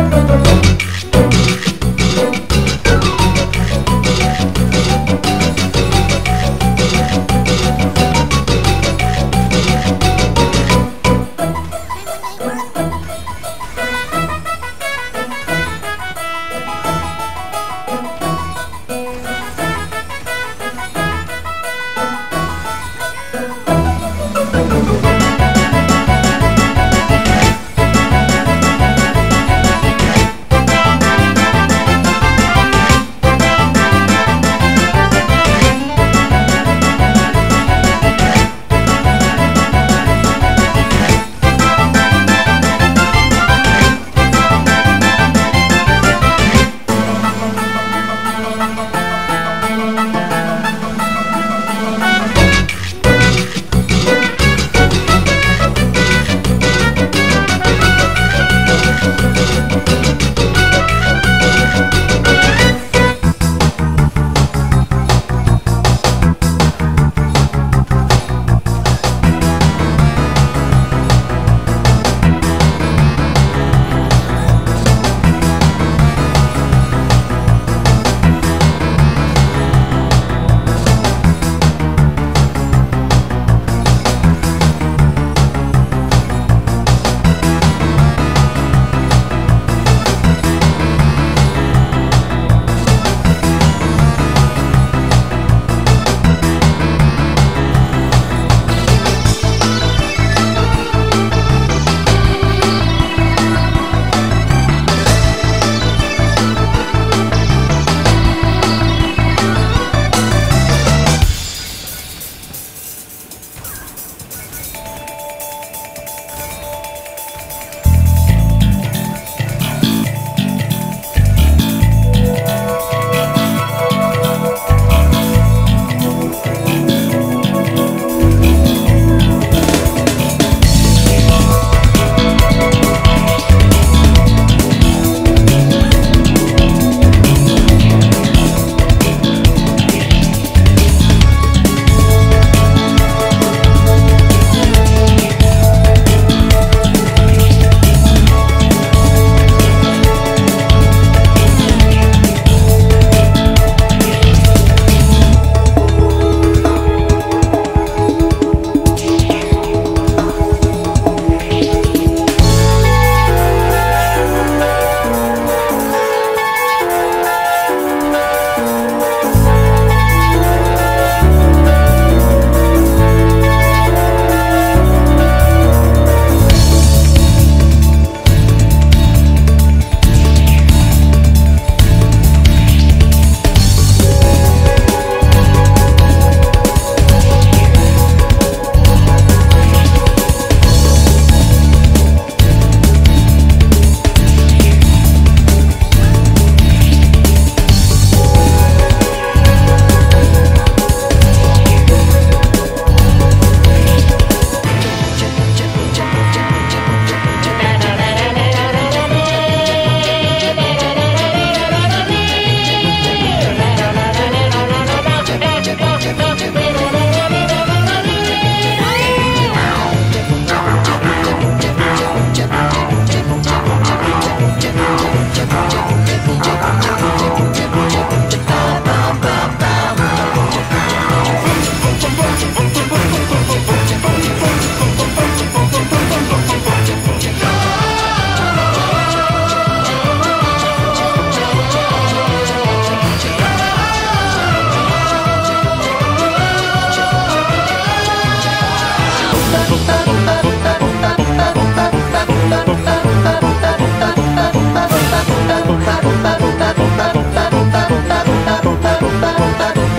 Thank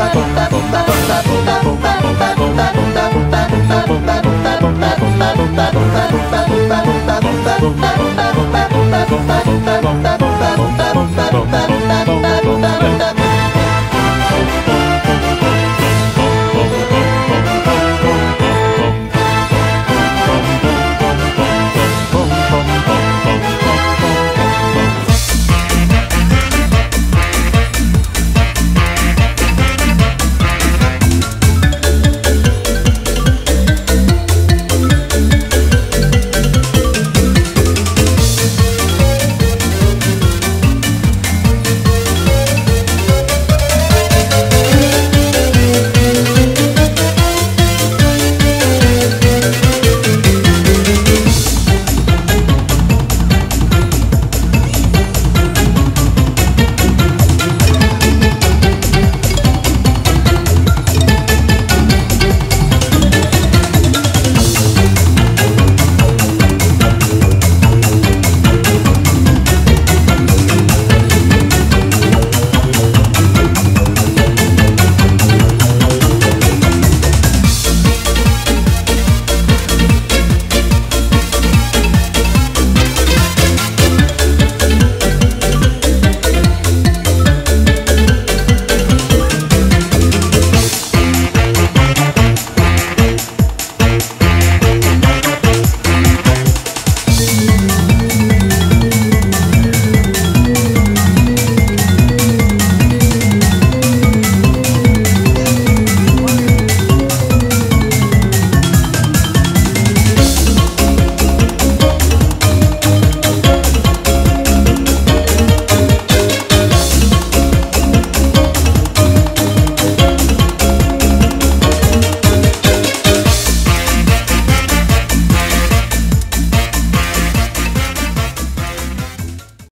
bomba,